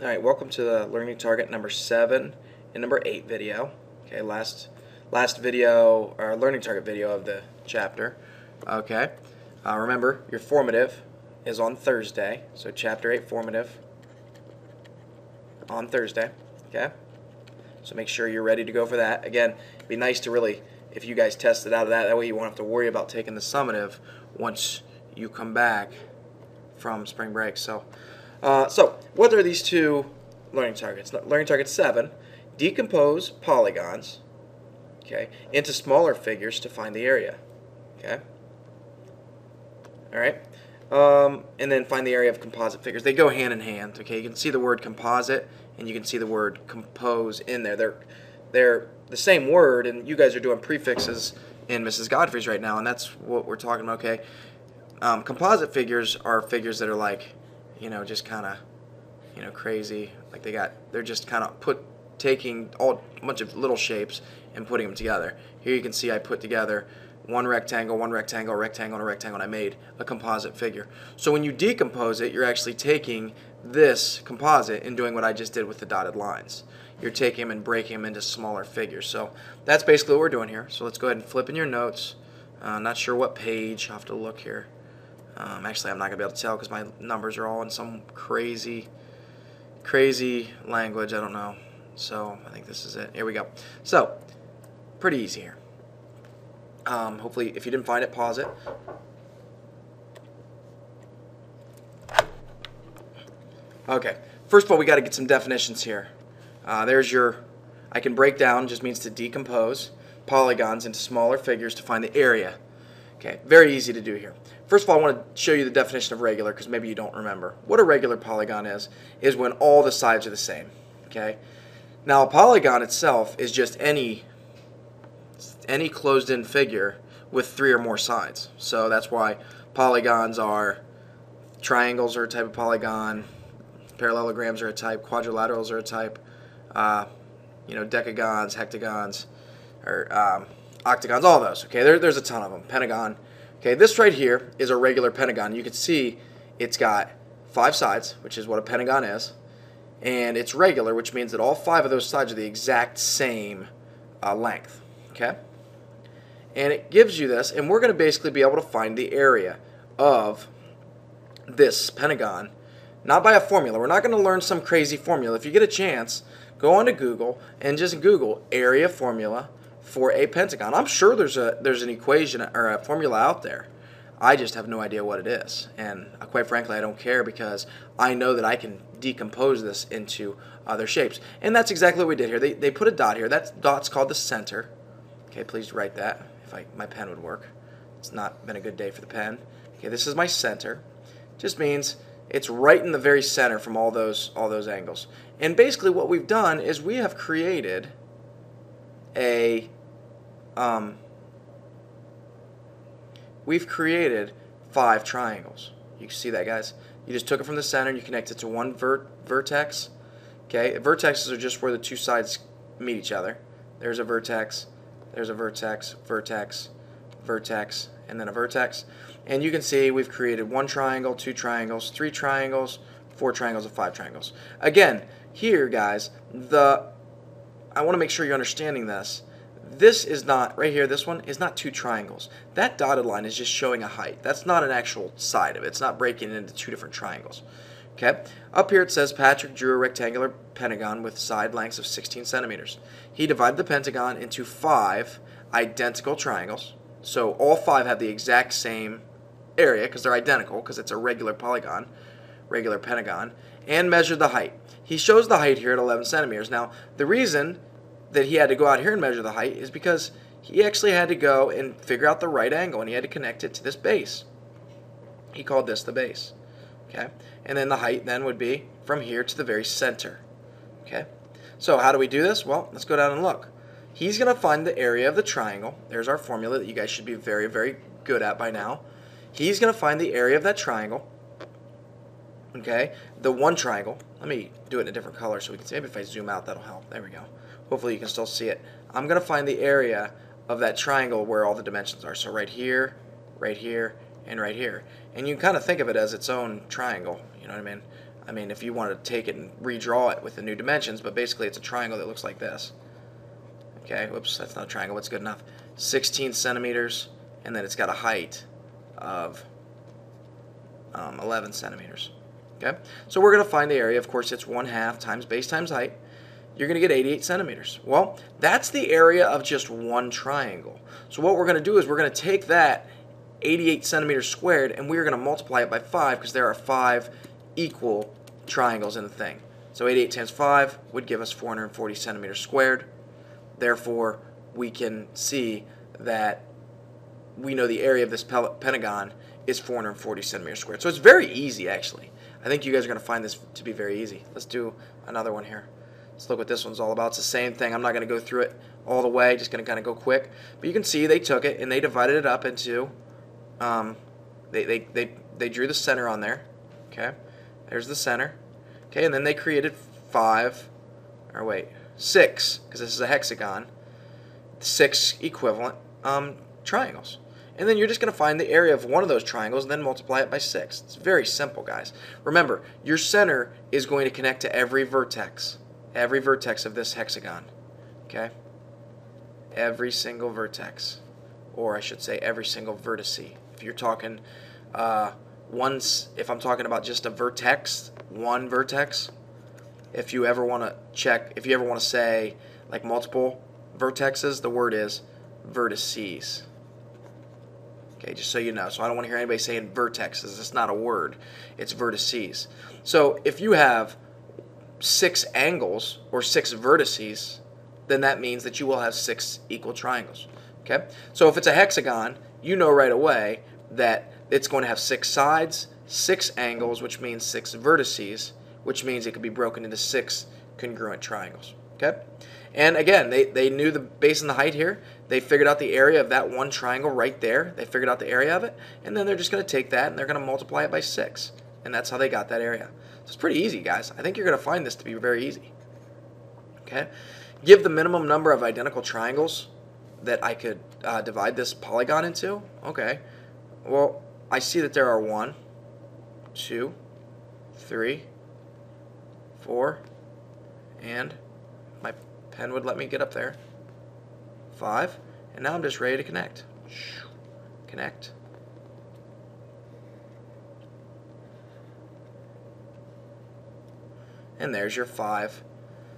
Alright, welcome to the learning target number 7 and number 8 video. Okay, last last video, or learning target video of the chapter. Okay, uh, remember, your formative is on Thursday, so chapter 8 formative on Thursday. Okay, so make sure you're ready to go for that. Again, it'd be nice to really, if you guys tested out of that, that way you won't have to worry about taking the summative once you come back from spring break. So, uh, so what are these two learning targets? Learning target seven: decompose polygons, okay, into smaller figures to find the area. Okay. All right. Um, and then find the area of composite figures. They go hand in hand. Okay, you can see the word composite and you can see the word compose in there. They're they're the same word, and you guys are doing prefixes in Mrs. Godfrey's right now, and that's what we're talking about. Okay, um, composite figures are figures that are like, you know, just kind of, you know, crazy. Like they got, they're just kind of put, taking all a bunch of little shapes and putting them together. Here you can see I put together one rectangle, one rectangle, rectangle, and a rectangle, and I made a composite figure. So when you decompose it, you're actually taking this composite and doing what I just did with the dotted lines. You're taking them and breaking them into smaller figures. So that's basically what we're doing here. So let's go ahead and flip in your notes. Uh, not sure what page. I'll have to look here. Um, actually, I'm not going to be able to tell because my numbers are all in some crazy, crazy language. I don't know. So I think this is it. Here we go. So, pretty easy here. Um, hopefully, if you didn't find it, pause it. Okay. First of all, we got to get some definitions here. Uh, there's your, I can break down, just means to decompose polygons into smaller figures to find the area. Okay, very easy to do here. First of all, I want to show you the definition of regular because maybe you don't remember. What a regular polygon is, is when all the sides are the same. Okay. Now a polygon itself is just any any closed-in figure with three or more sides. So that's why polygons are triangles are a type of polygon, parallelograms are a type, quadrilaterals are a type, uh, you know, decagons, hectagons, or um, octagons, all those. Okay, there, there's a ton of them. Pentagon. Okay, this right here is a regular pentagon. You can see it's got five sides, which is what a pentagon is, and it's regular, which means that all five of those sides are the exact same uh, length. Okay, and it gives you this, and we're going to basically be able to find the area of this pentagon, not by a formula. We're not going to learn some crazy formula. If you get a chance, go onto Google and just Google area formula for a pentagon. I'm sure there's a there's an equation or a formula out there. I just have no idea what it is, and uh, quite frankly, I don't care because I know that I can decompose this into other shapes, and that's exactly what we did here. They they put a dot here. That dot's called the center. Okay, please write that if I my pen would work. It's not been a good day for the pen. Okay, this is my center. Just means it's right in the very center from all those all those angles. And basically, what we've done is we have created a um, we've created five triangles. You can see that, guys. You just took it from the center and you connect it to one vert vertex. Okay, vertexes are just where the two sides meet each other. There's a vertex, there's a vertex, vertex, vertex, and then a vertex. And you can see we've created one triangle, two triangles, three triangles, four triangles, and five triangles. Again, here, guys, the I want to make sure you're understanding this. This is not, right here, this one is not two triangles. That dotted line is just showing a height. That's not an actual side of it. It's not breaking it into two different triangles. Okay, up here it says Patrick drew a rectangular pentagon with side lengths of 16 centimeters. He divided the pentagon into five identical triangles. So all five have the exact same area because they're identical because it's a regular polygon, regular pentagon, and measured the height. He shows the height here at 11 centimeters. Now, the reason that he had to go out here and measure the height is because he actually had to go and figure out the right angle and he had to connect it to this base. He called this the base. Okay? And then the height then would be from here to the very center. Okay? So how do we do this? Well, let's go down and look. He's going to find the area of the triangle. There's our formula that you guys should be very, very good at by now. He's going to find the area of that triangle. Okay? The one triangle. Let me do it in a different color so we can see. Maybe if I zoom out, that'll help. There we go. Hopefully you can still see it. I'm going to find the area of that triangle where all the dimensions are. So right here, right here, and right here. And you can kind of think of it as its own triangle. You know what I mean? I mean, if you wanted to take it and redraw it with the new dimensions, but basically it's a triangle that looks like this. Okay, whoops, that's not a triangle, What's good enough. 16 centimeters, and then it's got a height of um, 11 centimeters. Okay, so we're going to find the area. Of course, it's 1 half times base times height. You're going to get 88 centimeters. Well, that's the area of just one triangle. So what we're going to do is we're going to take that 88 centimeters squared and we're going to multiply it by 5 because there are 5 equal triangles in the thing. So 88 times 5 would give us 440 centimeters squared. Therefore, we can see that we know the area of this pentagon is 440 centimeters squared. So it's very easy, actually. I think you guys are going to find this to be very easy. Let's do another one here. Let's look what this one's all about. It's the same thing. I'm not going to go through it all the way, just going to kind of go quick. But you can see they took it and they divided it up into, um, they, they, they, they drew the center on there. Okay, there's the center. Okay, and then they created five, or wait, six, because this is a hexagon, six equivalent um, triangles. And then you're just going to find the area of one of those triangles and then multiply it by 6. It's very simple, guys. Remember, your center is going to connect to every vertex. Every vertex of this hexagon. Okay? Every single vertex. Or I should say every single vertex. If you're talking uh, once, if I'm talking about just a vertex, one vertex, if you ever want to check, if you ever want to say like multiple vertexes, the word is vertices. Okay, just so you know. So I don't want to hear anybody saying vertexes. It's not a word. It's vertices. So if you have six angles or six vertices, then that means that you will have six equal triangles. Okay? So if it's a hexagon, you know right away that it's going to have six sides, six angles, which means six vertices, which means it could be broken into six congruent triangles. Okay? And again, they, they knew the base and the height here. They figured out the area of that one triangle right there. They figured out the area of it. And then they're just going to take that and they're going to multiply it by 6. And that's how they got that area. So it's pretty easy, guys. I think you're going to find this to be very easy. Okay? Give the minimum number of identical triangles that I could uh, divide this polygon into. Okay. Well, I see that there are one, two, three, four, and my pen would let me get up there. Five. And now I'm just ready to connect. Connect. And there's your five.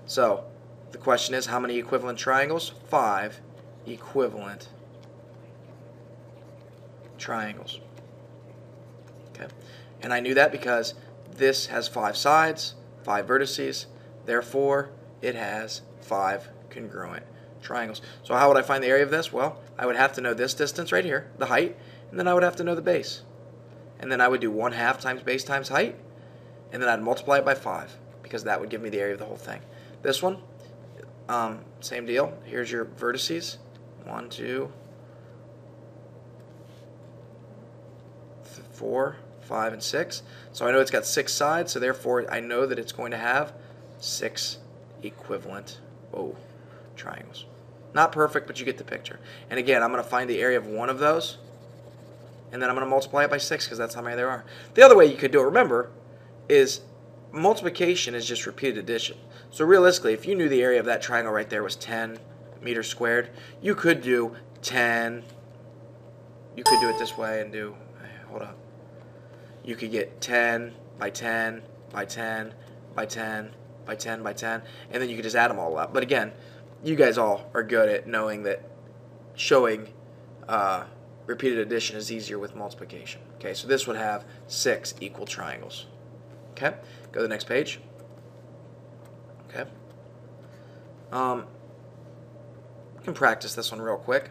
So the question is how many equivalent triangles? Five equivalent triangles. Okay. And I knew that because this has five sides, five vertices, therefore it has five congruent triangles. So how would I find the area of this? Well, I would have to know this distance right here, the height, and then I would have to know the base. And then I would do 1 half times base times height, and then I'd multiply it by 5, because that would give me the area of the whole thing. This one, um, same deal. Here's your vertices. 1, 2, 4, 5, and 6. So I know it's got 6 sides, so therefore I know that it's going to have 6 equivalent oh, triangles. Not perfect, but you get the picture. And again, I'm going to find the area of one of those, and then I'm going to multiply it by 6 because that's how many there are. The other way you could do it, remember, is multiplication is just repeated addition. So realistically, if you knew the area of that triangle right there was 10 meters squared, you could do 10, you could do it this way and do, hold up, you could get 10 by 10 by 10 by 10 by 10 by 10, and then you could just add them all up. But again, you guys all are good at knowing that showing uh, repeated addition is easier with multiplication. Okay, so this would have six equal triangles. Okay, go to the next page. Okay. Um, you can practice this one real quick.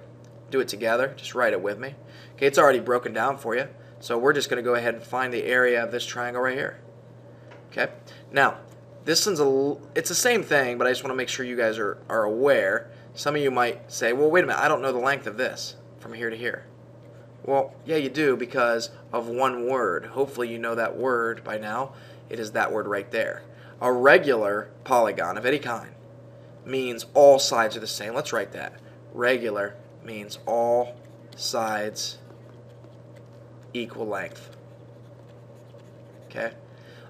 Do it together. Just write it with me. Okay, it's already broken down for you. So we're just going to go ahead and find the area of this triangle right here. Okay. Now, this one's a, it's the same thing, but I just want to make sure you guys are, are aware. Some of you might say, well, wait a minute, I don't know the length of this from here to here. Well, yeah, you do because of one word. Hopefully you know that word by now. It is that word right there. A regular polygon of any kind means all sides are the same. Let's write that. Regular means all sides equal length. Okay?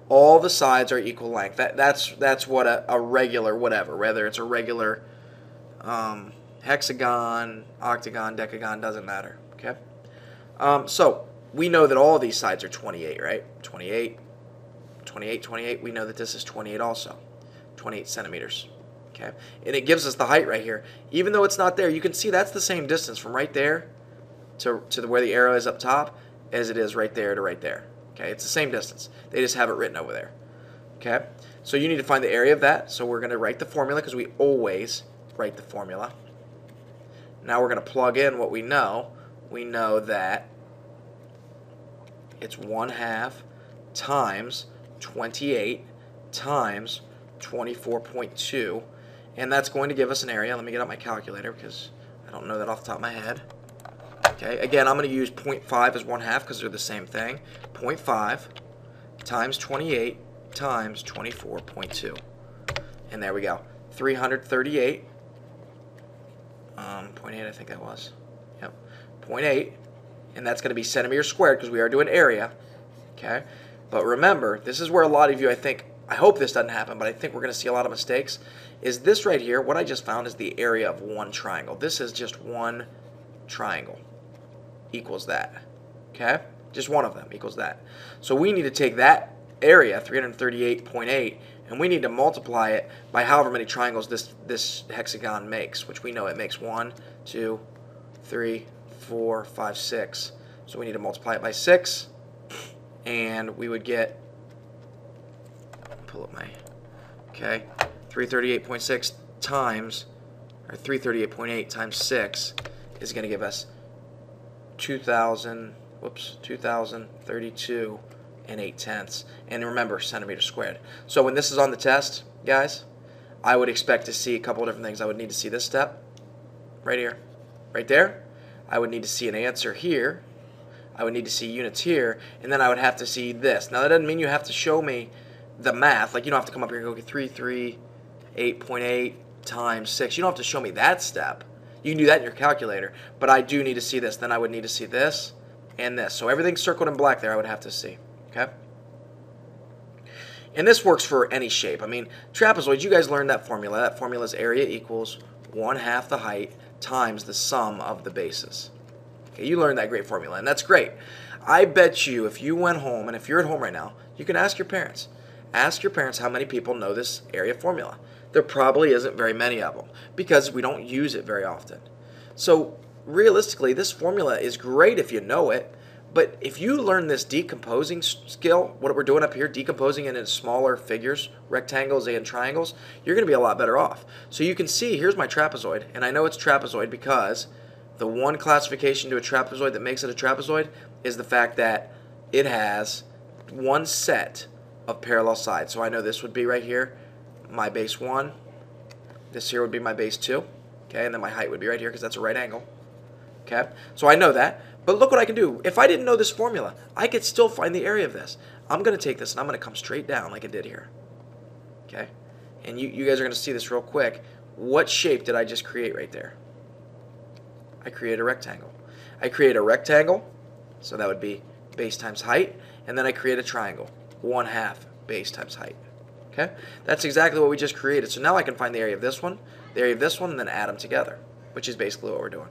all the sides are equal length. That, that's that's what a, a regular whatever, whether it's a regular um, hexagon, octagon, decagon, doesn't matter. Okay. Um, so we know that all these sides are 28, right? 28, 28, 28. We know that this is 28 also, 28 centimeters. Okay, and it gives us the height right here. Even though it's not there, you can see that's the same distance from right there to, to the, where the arrow is up top as it is right there to right there. Okay, it's the same distance. They just have it written over there. Okay, so you need to find the area of that. So we're going to write the formula because we always write the formula. Now we're going to plug in what we know. We know that it's 1 half times 28 times 24.2 and that's going to give us an area. Let me get out my calculator because I don't know that off the top of my head. Okay, again, I'm going to use 0.5 as 1 half because they're the same thing. 0.5 times 28 times 24.2. And there we go. 338. Um, 0.8, I think that was. Yep. 0.8. And that's going to be centimeters squared because we are doing area. Okay. But remember, this is where a lot of you, I think, I hope this doesn't happen, but I think we're going to see a lot of mistakes, is this right here, what I just found is the area of one triangle. This is just one triangle equals that. Okay? Just one of them equals that. So we need to take that area, 338.8, and we need to multiply it by however many triangles this, this hexagon makes, which we know it makes one, two, three, four, five, six. So we need to multiply it by 6, and we would get pull up my, okay, 338.6 times, or 338.8 times 6 is going to give us 2,000, whoops, 2,032 and 8 tenths. And remember, centimeter squared. So when this is on the test, guys, I would expect to see a couple of different things. I would need to see this step right here, right there. I would need to see an answer here. I would need to see units here, and then I would have to see this. Now that doesn't mean you have to show me the math, like you don't have to come up here and go get 3, 3, 8.8 times 6. You don't have to show me that step. You can do that in your calculator. But I do need to see this. Then I would need to see this and this. So everything circled in black there I would have to see. Okay? And this works for any shape. I mean, trapezoids, you guys learned that formula. That formula is area equals 1 half the height times the sum of the bases. Okay, you learned that great formula, and that's great. I bet you if you went home, and if you're at home right now, you can ask your parents, Ask your parents how many people know this area formula. There probably isn't very many of them because we don't use it very often. So realistically, this formula is great if you know it, but if you learn this decomposing skill, what we're doing up here, decomposing it into smaller figures, rectangles and triangles, you're going to be a lot better off. So you can see, here's my trapezoid, and I know it's trapezoid because the one classification to a trapezoid that makes it a trapezoid is the fact that it has one set of parallel sides. So I know this would be right here, my base 1. This here would be my base 2. Okay, and then my height would be right here because that's a right angle. Okay, so I know that. But look what I can do. If I didn't know this formula, I could still find the area of this. I'm going to take this and I'm going to come straight down like I did here. Okay, and you, you guys are going to see this real quick. What shape did I just create right there? I create a rectangle. I create a rectangle, so that would be base times height, and then I create a triangle. 1 half base times height. Okay, That's exactly what we just created. So now I can find the area of this one, the area of this one, and then add them together, which is basically what we're doing.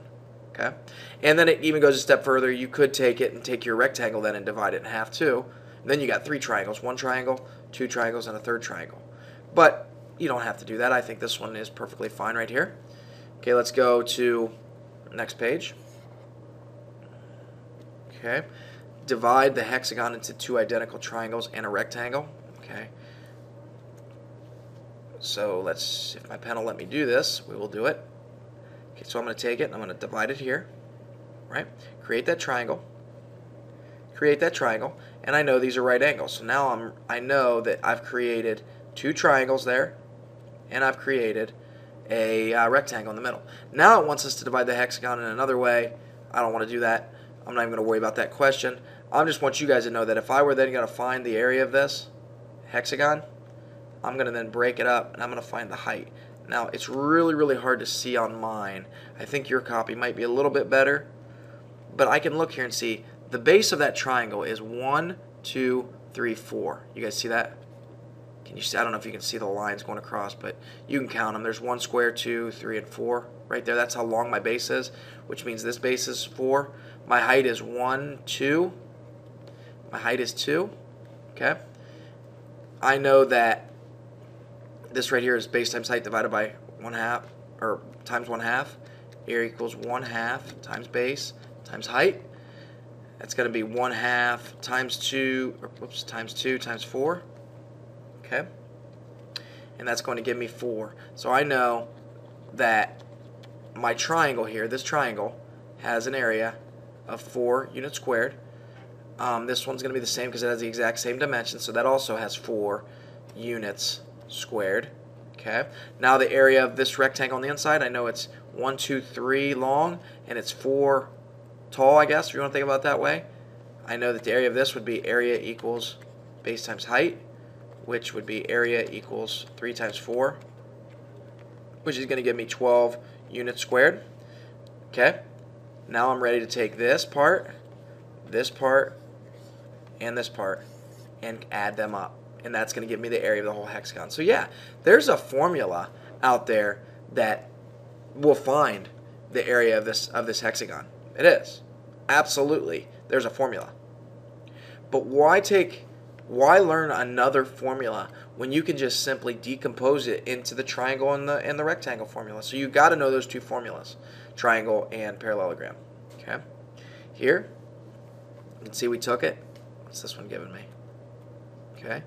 Okay, And then it even goes a step further. You could take it and take your rectangle then and divide it in half too. And then you got three triangles, one triangle, two triangles, and a third triangle. But you don't have to do that. I think this one is perfectly fine right here. Okay, let's go to next page. Okay divide the hexagon into two identical triangles and a rectangle. Okay. So let's, if my pen will let me do this, we will do it. Okay, so I'm going to take it and I'm going to divide it here, right? Create that triangle, create that triangle, and I know these are right angles. So now I'm, I know that I've created two triangles there, and I've created a uh, rectangle in the middle. Now it wants us to divide the hexagon in another way. I don't want to do that. I'm not even going to worry about that question. I just want you guys to know that if I were then going to find the area of this hexagon, I'm going to then break it up and I'm going to find the height. Now, it's really, really hard to see on mine. I think your copy might be a little bit better, but I can look here and see the base of that triangle is 1, 2, three, four. You guys see that? Can you see? I don't know if you can see the lines going across, but you can count them. There's one square, two, three, and four right there. That's how long my base is, which means this base is four. My height is one, two. My height is two. Okay. I know that this right here is base times height divided by one half, or times one half. Area equals one half times base times height. That's going to be one half times two, or whoops, times two times four. Okay. And that's going to give me four. So I know that my triangle here, this triangle, has an area of four units squared. Um, this one's going to be the same because it has the exact same dimensions, so that also has four units squared. Okay. Now the area of this rectangle on the inside, I know it's one, two, three long, and it's four tall, I guess, if you want to think about it that way. I know that the area of this would be area equals base times height, which would be area equals 3 times 4, which is going to give me 12 units squared. Okay, now I'm ready to take this part, this part, and this part, and add them up. And that's going to give me the area of the whole hexagon. So yeah, there's a formula out there that will find the area of this of this hexagon. It is. Absolutely. There's a formula. But why take why learn another formula when you can just simply decompose it into the triangle and the and the rectangle formula? So you got to know those two formulas, triangle and parallelogram. Okay. Here, you can see we took it. What's this one giving me? Okay.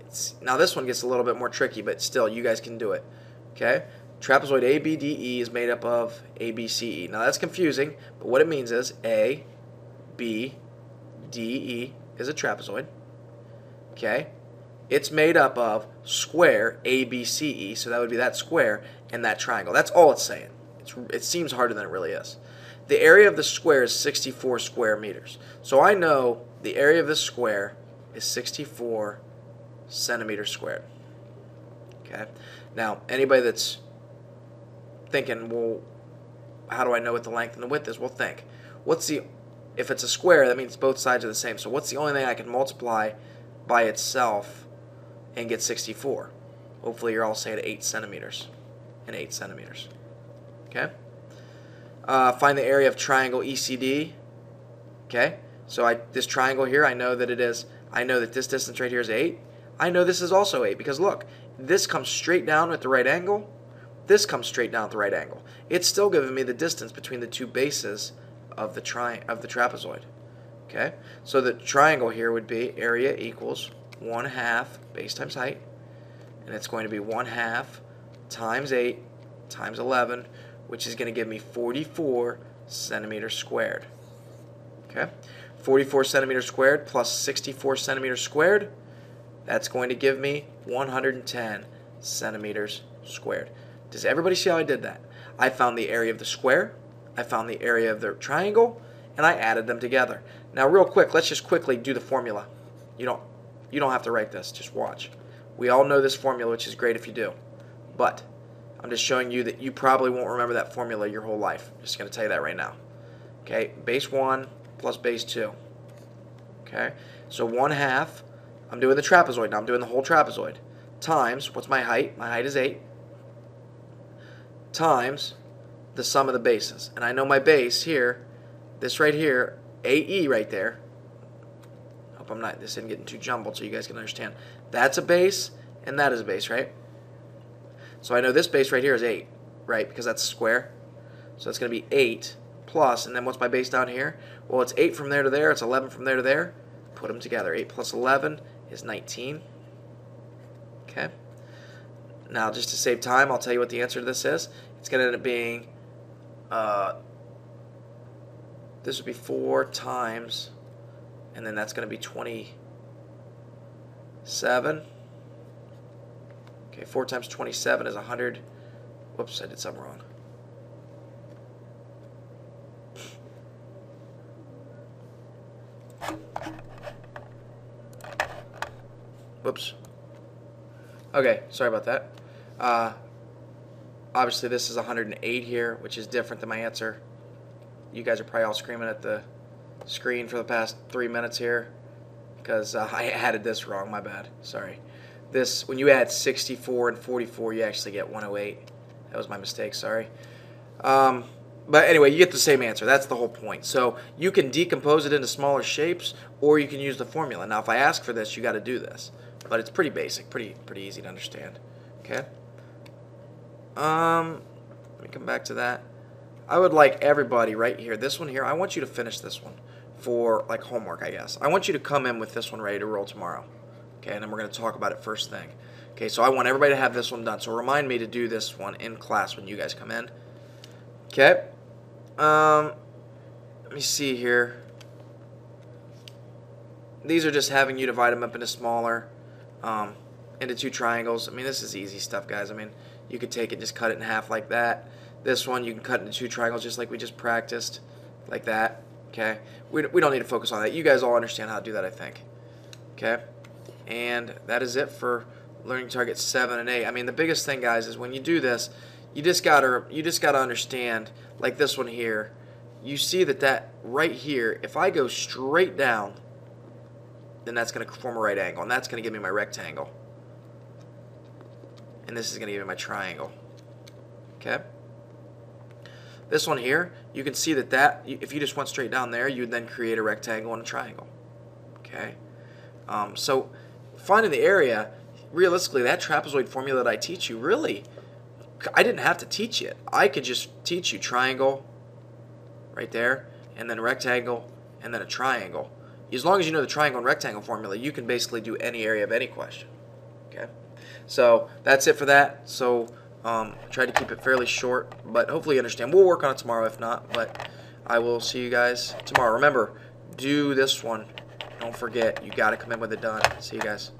It's, now this one gets a little bit more tricky, but still, you guys can do it. Okay. Trapezoid ABDE is made up of ABCE. Now that's confusing, but what it means is A, B, D, E is a trapezoid. Okay? It's made up of square ABCE, so that would be that square and that triangle. That's all it's saying. It's, it seems harder than it really is. The area of the square is 64 square meters. So I know the area of the square is 64 centimeters squared. Okay? Now, anybody that's thinking, well, how do I know what the length and the width is? Well, think. What's the, if it's a square, that means both sides are the same. So what's the only thing I can multiply by itself and get 64? Hopefully you're all saying 8 centimeters and 8 centimeters. Okay? Uh, find the area of triangle ECD. Okay? So I, this triangle here, I know that it is, I know that this distance right here is 8. I know this is also 8 because look, this comes straight down at the right angle this comes straight down at the right angle. It's still giving me the distance between the two bases of the tri of the trapezoid. Okay, so the triangle here would be area equals 1 half base times height, and it's going to be 1 half times 8 times 11, which is going to give me 44 centimeters squared. Okay, 44 centimeters squared plus 64 centimeters squared, that's going to give me 110 centimeters squared. Does everybody see how I did that? I found the area of the square, I found the area of the triangle, and I added them together. Now real quick, let's just quickly do the formula. You don't you don't have to write this, just watch. We all know this formula, which is great if you do. But I'm just showing you that you probably won't remember that formula your whole life. I'm just going to tell you that right now. Okay, base 1 plus base 2. Okay, so 1 half, I'm doing the trapezoid now, I'm doing the whole trapezoid, times, what's my height? My height is 8 times the sum of the bases. And I know my base here, this right here, AE right there. Hope I'm not, this isn't getting too jumbled so you guys can understand. That's a base, and that is a base, right? So I know this base right here is 8, right? Because that's square. So that's going to be 8 plus, and then what's my base down here? Well, it's 8 from there to there, it's 11 from there to there. Put them together. 8 plus 11 is 19. Okay. Now, just to save time, I'll tell you what the answer to this is. It's going to end up being, uh, this would be 4 times, and then that's going to be 27. Okay, 4 times 27 is 100. Whoops, I did something wrong. Whoops. Okay, sorry about that. Uh, obviously, this is 108 here, which is different than my answer. You guys are probably all screaming at the screen for the past three minutes here. because uh, I added this wrong. My bad. Sorry. This when you add 64 and 44, you actually get 108. That was my mistake. Sorry. Um, but anyway, you get the same answer. That's the whole point. So you can decompose it into smaller shapes, or you can use the formula. Now, if I ask for this, you got to do this. But it's pretty basic, pretty pretty easy to understand. Okay. Um, let me come back to that. I would like everybody right here, this one here. I want you to finish this one for like homework, I guess. I want you to come in with this one ready to roll tomorrow. Okay, and then we're going to talk about it first thing. Okay, so I want everybody to have this one done. So remind me to do this one in class when you guys come in. Okay. Um, let me see here. These are just having you divide them up into smaller, um, into two triangles. I mean, this is easy stuff, guys. I mean, you could take it just cut it in half like that. This one, you can cut into two triangles just like we just practiced, like that. Okay. We, we don't need to focus on that. You guys all understand how to do that, I think. Okay. And that is it for learning targets 7 and 8. I mean, the biggest thing, guys, is when you do this, you just gotta you just gotta understand like this one here you see that that right here if I go straight down then that's going to form a right angle and that's going to give me my rectangle and this is going to give me my triangle okay this one here you can see that that if you just went straight down there you would then create a rectangle and a triangle okay um, so finding the area realistically that trapezoid formula that I teach you really I didn't have to teach it. I could just teach you triangle right there, and then rectangle, and then a triangle. As long as you know the triangle and rectangle formula, you can basically do any area of any question. Okay, so that's it for that. So um, tried to keep it fairly short, but hopefully you understand. We'll work on it tomorrow if not, but I will see you guys tomorrow. Remember, do this one. Don't forget, you got to come in with it done. See you guys.